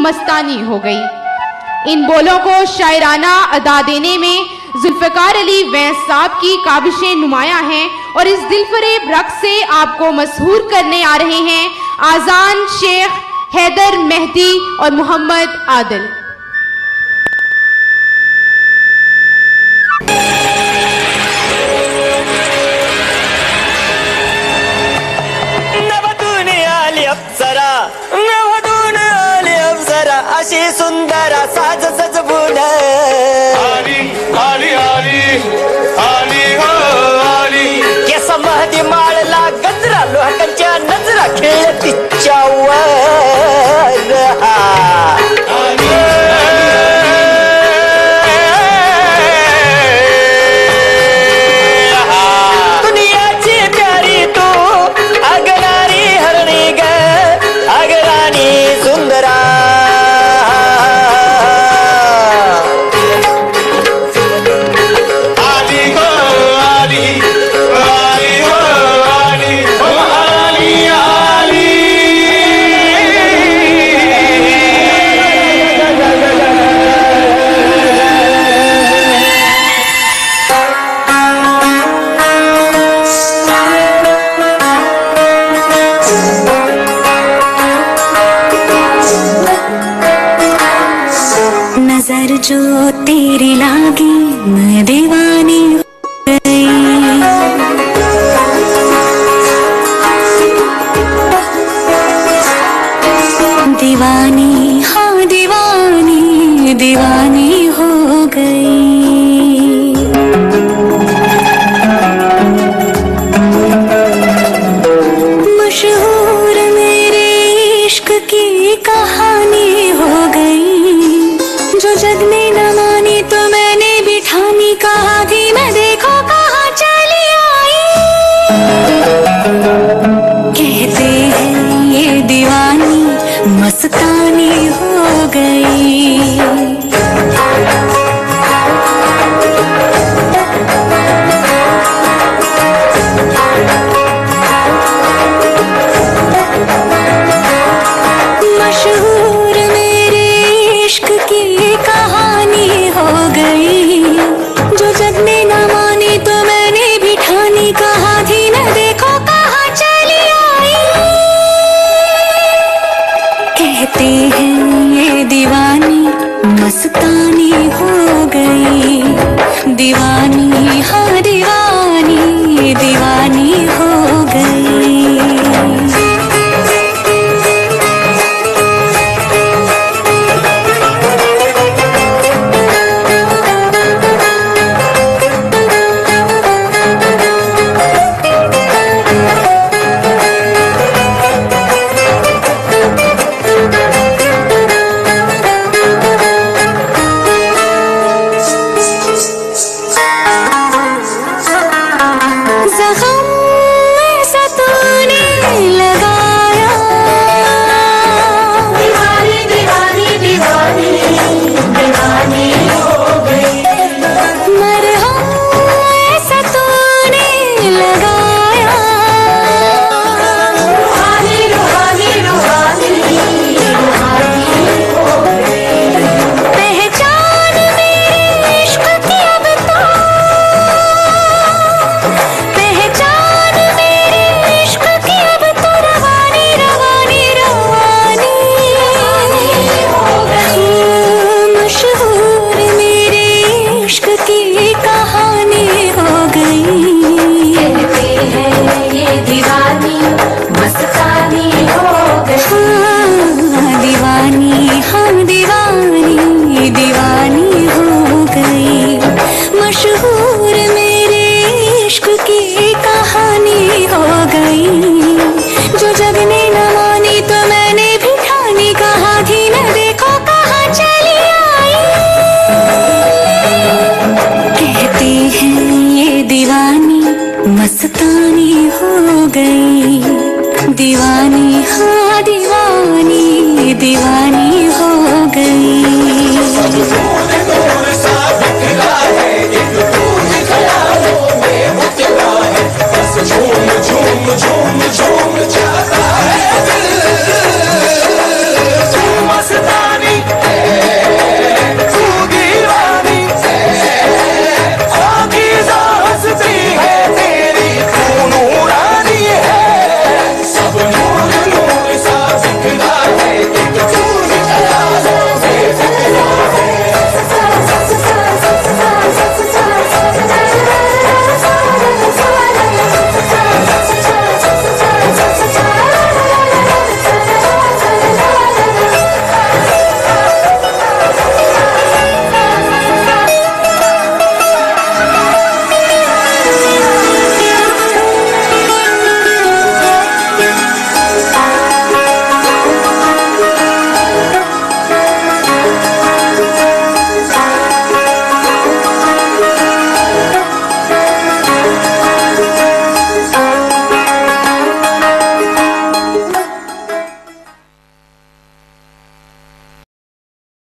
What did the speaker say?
मस्तानी हो गई। इन बोलों को शायराना अदा देने में जुल्फकार अली वैस साहब की काबिशें नुमाया हैं और इस दिलफरेब रक्स से आपको मशहूर करने आ रहे हैं आजान शेख हैदर मेहदी और मोहम्मद आदिल। नज़र जो तेरी लागी मैं दीवानी दीवानी हाँ दीवानी दीवानी हो गई। करते हैं contigo